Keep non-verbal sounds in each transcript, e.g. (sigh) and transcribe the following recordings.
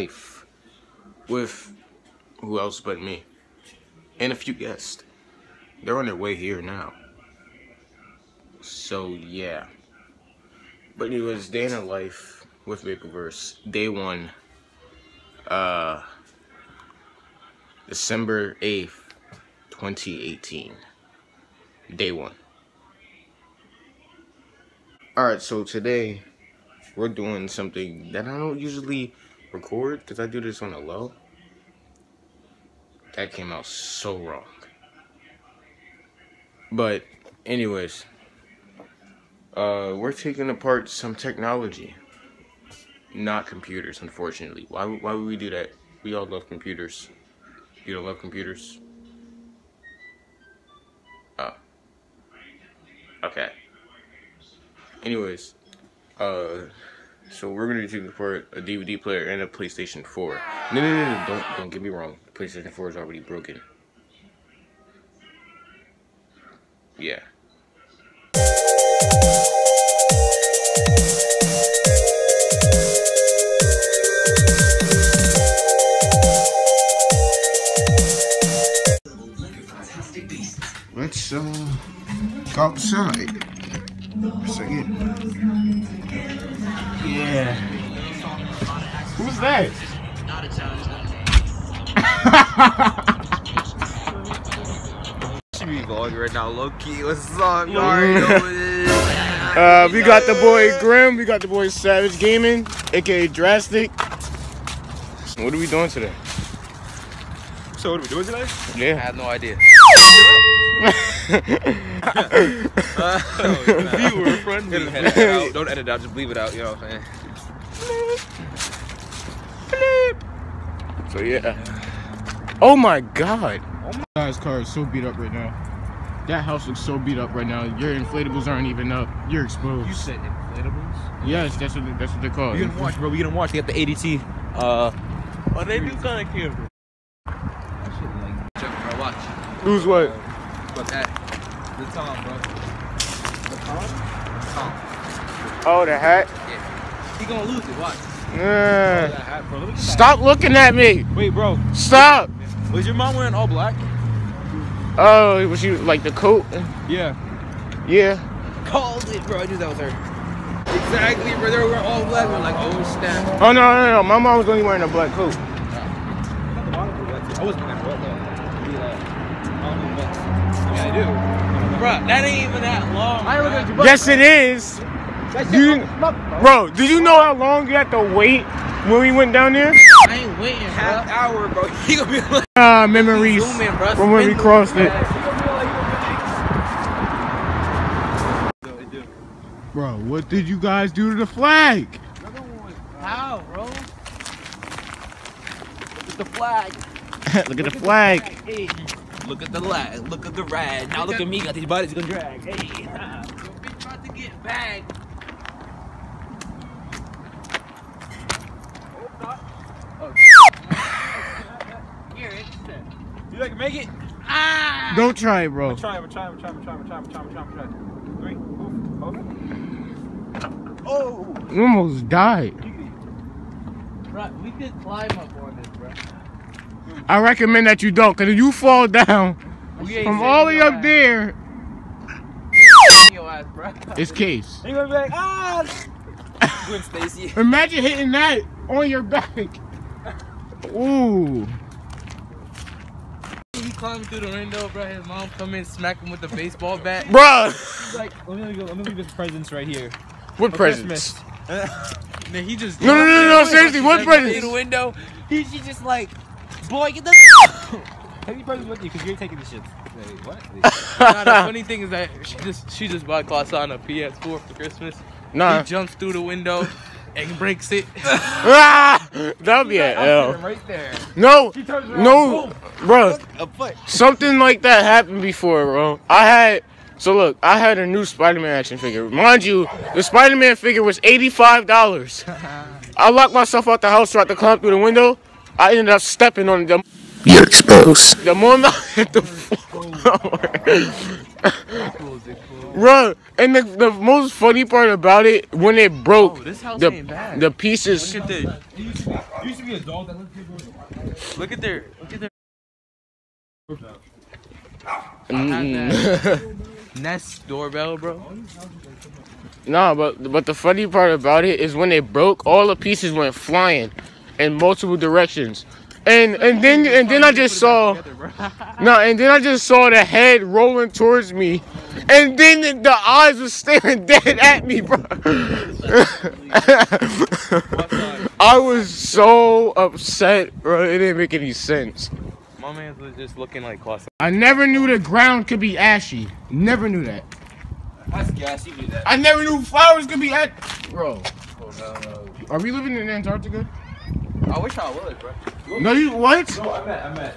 Life with who else but me and a few guests. They're on their way here now. So yeah. But it was Day in a Life with Mapleverse. Day one. Uh December 8th, 2018. Day one. Alright, so today we're doing something that I don't usually record because I do this on a low. That came out so wrong. But, anyways, uh, we're taking apart some technology, not computers, unfortunately. Why, why would we do that? We all love computers. You don't love computers? Oh. Okay. Anyways, uh, so we're gonna be taking apart a DVD player and a PlayStation 4. No, no, no, no, don't, don't get me wrong. PlayStation 4 is already broken. Yeah. Let's uh go outside. Second. Yeah. Who's that? should be vlogging right now, low key. What's up? You already know what it is. (laughs) Uh, we got the boy Grim, we got the boy Savage Gaming, aka Drastic. What are we doing today? So what are we doing today? Yeah. I have no idea. Viewer friendly. Don't edit it out. Don't edit it out. Just leave it out. You know what I'm saying? So yeah. Oh my god. Oh my Guy's car is so beat up right now. That house looks so beat up right now. Your inflatables aren't even up. You're exposed. You said inflatables? yes, that's what that's what they're called. We gonna watch, bro. We gonna watch. They got the ADT. Uh, Oh, they do kind of camera. that shit like. Check, bro. Watch. Who's what? But that. The Tom, bro. The Tom? Tom. Oh, the hat. Yeah. He gonna lose it. Watch. Yeah. That hat, bro. Look at that. Stop looking at me. Wait, bro. Stop. Was your mom wearing all black? Oh, was you like the coat? Yeah. Yeah. Called it, bro. I knew that was her. Exactly, bro. They were all black. We're like, oh snap. Oh no, no, no. My mom was only wearing a black coat. I wasn't gonna what though. Be like, I don't know what. Yeah, I do. Bro, that ain't even that long. I ain't looking at your butt. Yes, it is. That's You- your butt, bro. Bro, did you know how long you had to wait when we went down there? I ain't waiting, Half bro. hour, bro. (laughs) He gonna be like, Ah, memories Zoom in, bro. from when we crossed it. Bro, what did you guys do to the flag? How, bro? Look at the flag. (laughs) Look at the flag. Hey, Look at the lag. Look at the rag. Now look at me. Got these bodies gonna drag. Hey. (laughs) bitch about to get bagged. Here, it's set. You like make it? Ah! Don't try it, bro. Try it. Try it. Try it. Try it. Try it. Try it. Try it. Try it. Three. Move. Hold it. Oh. You almost died. Bro, we could climb up on this, bro. I recommend that you don't, cause if you fall down from all the way up there, ass, it's case. You gonna be like ah. Gwen Stacy. (laughs) Imagine hitting that on your back. Ooh. He climbed through the window, bro. His mom come in, smack him with the baseball bat. Bro! He's like, let me go. Let me leave this presents right here. What presents? (laughs) Then he just No, no, no, no, seriously, what Through presents? the window. He, she just like, boy, get the. Take your presents with you because you're taking the shit. Wait, what? (laughs) nah, the funny thing is that she just she just bought Clausan a PS4 for Christmas. Nah. He jumps through the window and breaks it. (laughs) Ah, that'll be an L. Right there. No, He no, boom, bro. A foot. Something like that happened before, bro. I had so look, I had a new Spider-Man action figure. Mind you, the Spider-Man figure was eighty-five dollars. (laughs) I locked myself out the house, tried to climb through the window. I ended up stepping on them. You're exposed. The moment I hit the floor, bro, and the, the most funny part about it, when it broke, Oh, this house the ain't bad. the pieces. Look at this. You used to be a dog that lived here. Look at their. Look at their. Mm. (laughs) Nest doorbell, bro. Nah, but but the funny part about it is when it broke, all the pieces went flying in multiple directions, and and then and then I just saw no, and then I just saw the head rolling towards me, and then the, the eyes were staring (laughs) dead at me, bro. (laughs) I was so upset, bro. It didn't make any sense. My man was just looking like Clausen. I never knew the ground could be ashy. Never knew that. That's gas. You do that. I never knew flowers could be at. Bro, are we living in Antarctica? I wish I was, bro. No, you what? No, I meant, I meant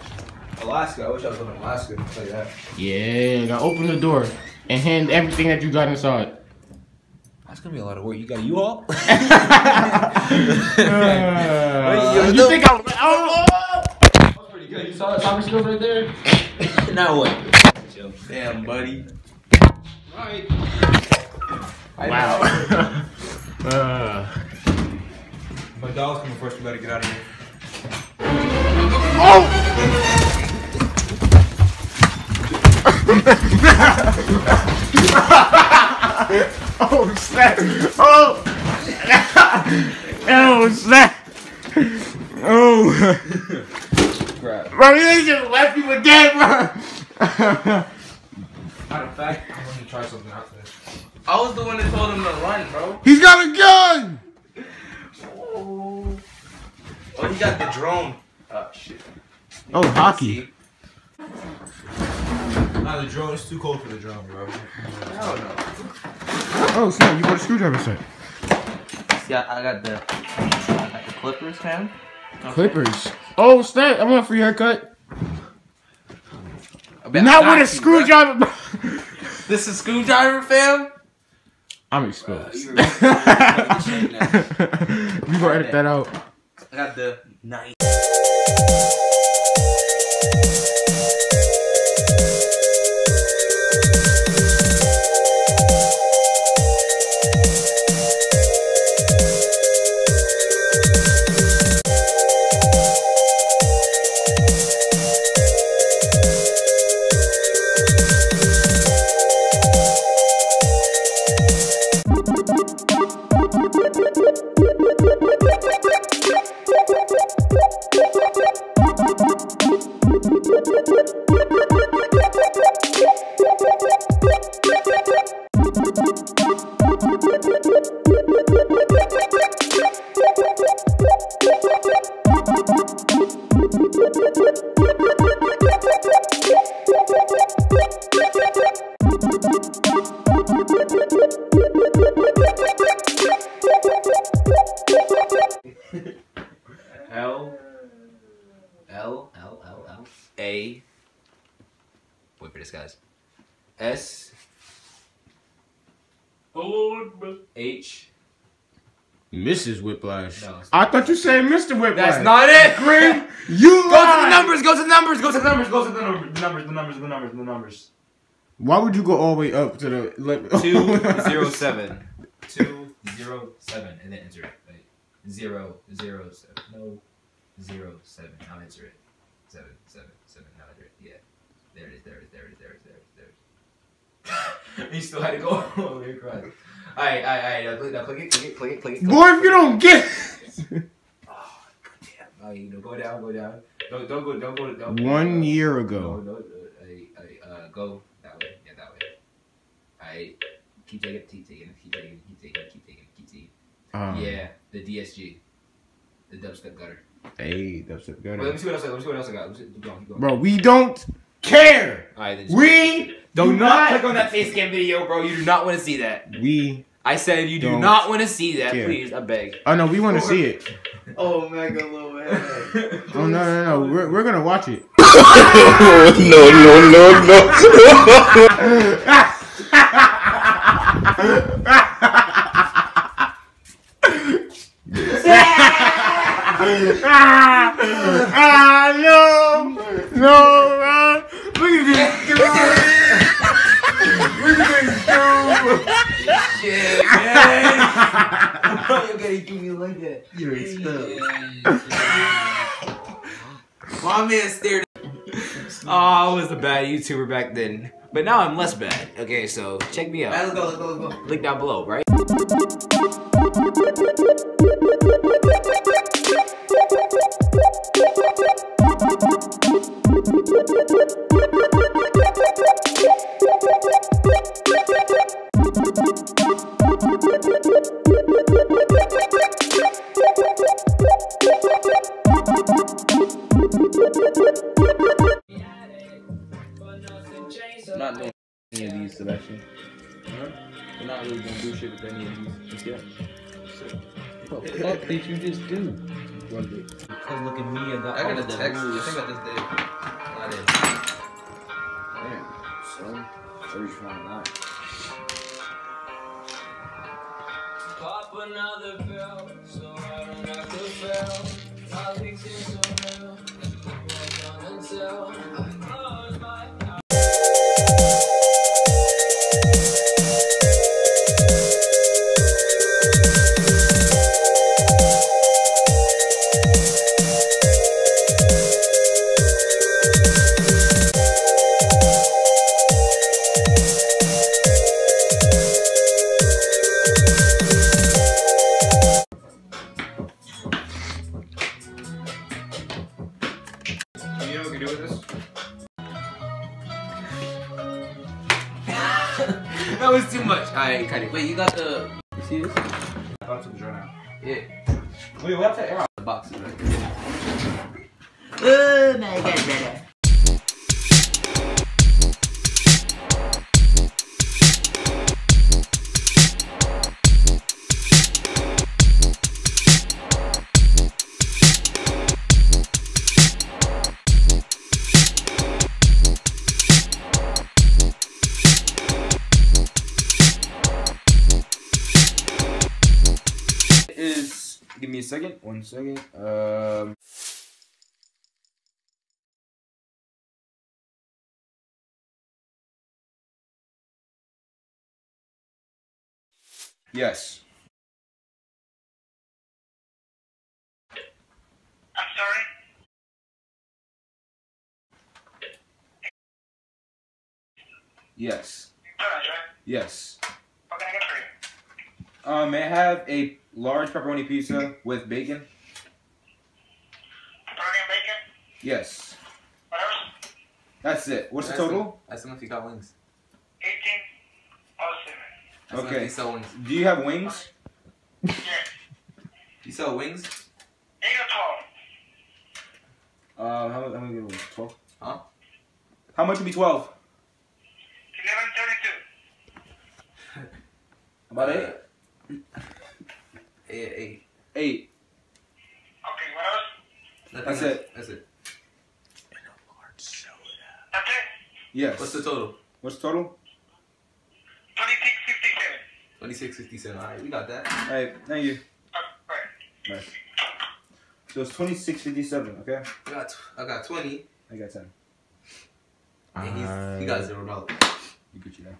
Alaska. I wish I was living in Alaska. I'll tell you that. Yeah, now open the door and hand everything that you got inside. That's gonna be a lot of work. You got a U-Haul? (laughs) (laughs) Uh, you you know- think I'm? Oh, That's pretty good. You saw that Tommy skills right there? (laughs) now what? Damn, buddy. Right. wow. uh, My dog's coming first. We better get out of here. oh! oh snap! Oh! oh snap! Oh! Crap. Bro, you just left me with that, bro. Matter of fact, I'm gonna try something out there. I was the one that told him to run, bro. He's got a gun. Oh, he got the drone. Oh shit. Oh, hockey. Nah, the drone. It's too cold for the drone, bro. Hell no. Oh snap! You got a screwdriver set. See, I, I got the, I got the Clippers, fam. Clippers. Oh snap! I want a free haircut. I bet Not I with a screwdriver. bro. This is screwdriver, fam. I'm exposed. you we were- (laughs) gonna edit that out. I got the nice. H. Mrs. Whiplash. No. I thought you said Mr. Whiplash. That's not it. Green. (laughs) You Go to the numbers. Go to the numbers. Go to the numbers. Go to the numbers. The numbers. The numbers. The numbers. The numbers. Why would you go all the way up to the? Let, (laughs) Two zero (laughs) seven. Two zero seven, and then enter it. Wait. Zero zero seven. No. Zero seven. Now enter it. Seven seven seven. Now enter it. Yeah. There it is. There it is. There it is. There it is. There it is. There it is. you still had to go all the way across. All right. All right. All right. Now click, it. Click it. Click it. Click it. Boy, if you don't get. (laughs) Oh, Damn. Oh, you know, go down. Go down. Don't don't go. Don't go. Don't go. One year No, ago. no, uh, I, I, uh, go that way. Yeah, that way. I keep taking, keep taking, keep taking, keep taking, keep taking, keep taking. Um, yeah, the DSG, the dubstep gutter. Hey, a good. Wait, let me see what else. I, let me see what else I got. Let me see, keep going, keep going. Bro, we don't care. All right, then. We do do not not- click on that face cam video, bro. You do not want to see that. We. I said you do Don't want to see that. care. Please, I beg. Oh no, we want to see it. (laughs) Oh, mega low head. Oh no, no, no. We're, we're gonna watch it. (laughs) no, no, no, no. no. (laughs) No, man. Look at this dude. Look at this dude. you gotta do me like that. You're expelled. My man stared. Oh, I was a bad YouTuber back then, but now I'm less bad. Okay, so check me out. let's go, let's go, let's go. Link down below, right? I'm not doing any of these, Sebastian. You're not really gonna do shit with any of these just yet. What the fuck did you just do? What did Cause look at me, I got I all got a the text. I think I just did. I did. Damn, son. What are you trying out? Pop another pill, so I don't have to fail. Politics is so real. Walk on and sell. I close You see this? I thought it was right now. Yeah. Wait, what's that air out? The box is right there. Oh my god, brother. Is give me a second. One second. Um. Yes. I'm sorry? Yes. Yes. What can I get for you? Um, may I have a large pepperoni pizza with bacon. Pepperoni and bacon? Yes. What else? That's it. What's the total? I said if you got wings. 1807. Okay. You sell wings. Do you have wings? yes. You sell wings? 8 or 12. Uh, how, how many wings? 12? Huh? How much would be 12? 1172. About 8? Nothing That's else. it. That's it. That's it? Yes. What's the total? What's the total? 2657. Twenty-six fifty-seven. All right, we got that. All right. Thank you. Oh, right. So it's twenty six fifty seven. Okay. I got. I got twenty. I got ten. And he's, he got zero dollars. You get you now.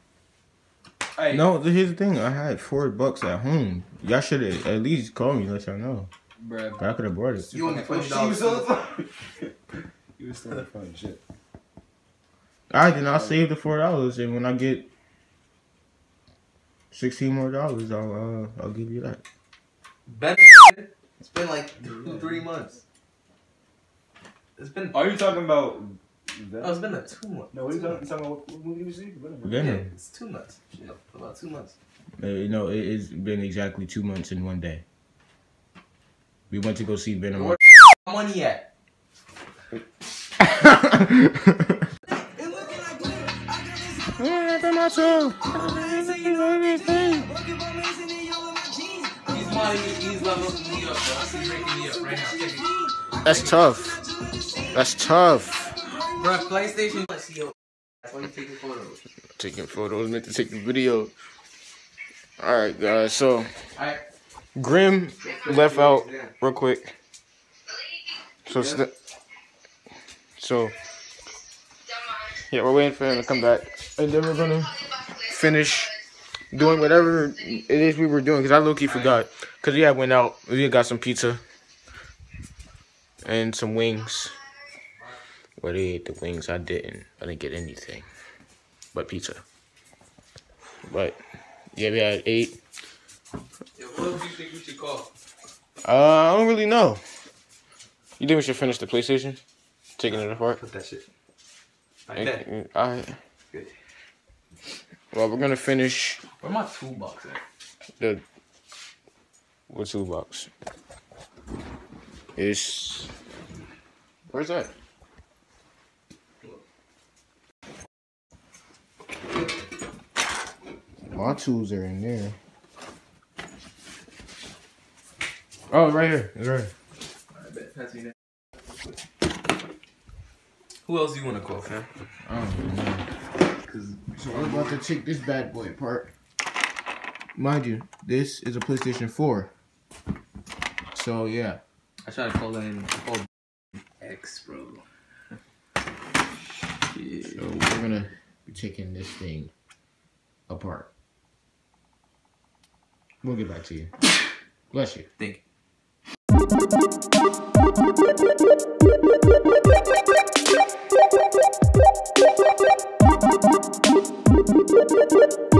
All right. No, here's the thing. I had four bucks at home. Y'all should at least call me, let y'all know. Bruh. But I could have bought it. You only twenty she dollars. was on (laughs) you was still on. Shit. All right, then I'll save the four dollars, and when I get sixteen more dollars, I'll uh, I'll give you that. Better. It's been like two, three months. It's been. Are you talking about? Oh, it's been like two months. No, what are you talking, talking about? What movie did you see? Venom. Yeah, Venom. it's two months. Shit, about two months. Uh, you know, it, it's been exactly two months and one day. We went to go see Venom. Where money at? He's money. He's leveling me up, bro. He's ranking me up right now. Check it. That's tough. That's tough. Bro, PlayStation. Let's see yo. That's why you taking photos. Taking photos, meant to take the video. All right, guys. So Alright. Grim left out real quick. So st- so Yeah, we're waiting for him to come back, and then we're gonna finish doing whatever it is we were doing. Cause I low key forgot. Cause yeah, I went out. We got some pizza and some wings. Well, they ate the wings. I didn't. I didn't get anything but pizza. But yeah, we had eight. Yeah, what else do you think we should call? Uh, I don't really know. You think we should finish the PlayStation? Taking it apart? Put that shit. Like that. Alright. Good. Well, we're gonna finish Where my toolbox at? the what toolbox? It's where's that? My tools are in there. Oh, right here. It's right. here. I bet. Pass me that. Who else do you want to call, fam? I don't know. Cause So we're about to take this bad boy apart. Mind you, this is a PlayStation 4. So yeah. I tried to call that in call X, bro. Shit. So we're gonna be taking this thing apart. We'll get back to you. Bless you. Think. Thank Thank you.